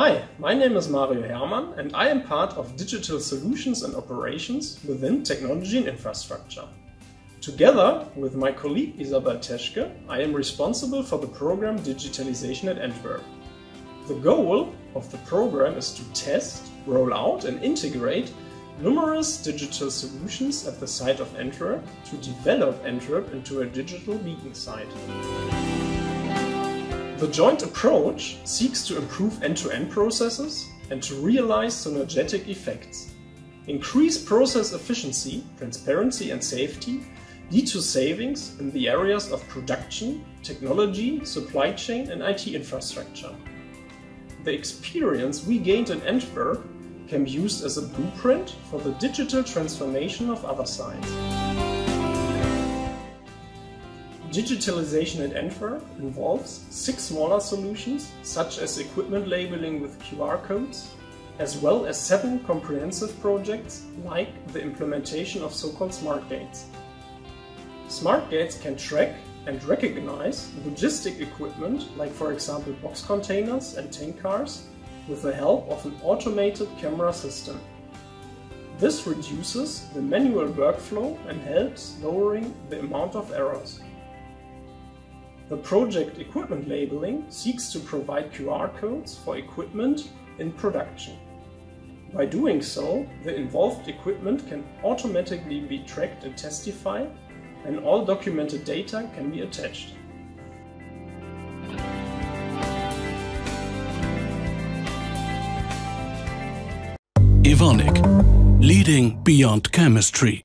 Hi, my name is Mario Hermann and I am part of Digital Solutions and Operations within Technology and Infrastructure. Together with my colleague Isabel Teschke, I am responsible for the program Digitalization at Antwerp. The goal of the program is to test, roll out and integrate numerous digital solutions at the site of Antwerp to develop Antwerp into a digital beacon site. The joint approach seeks to improve end-to-end -end processes and to realize synergetic effects. Increased process efficiency, transparency and safety lead to savings in the areas of production, technology, supply chain and IT infrastructure. The experience we gained in Antwerp can be used as a blueprint for the digital transformation of other sites. Digitalization at Antwerp involves six smaller solutions, such as equipment labeling with QR codes, as well as seven comprehensive projects like the implementation of so-called smart gates. Smart gates can track and recognize logistic equipment like for example box containers and tank cars with the help of an automated camera system. This reduces the manual workflow and helps lowering the amount of errors. The project Equipment Labeling seeks to provide QR codes for equipment in production. By doing so, the involved equipment can automatically be tracked and testified, and all documented data can be attached. Evonik, leading beyond chemistry.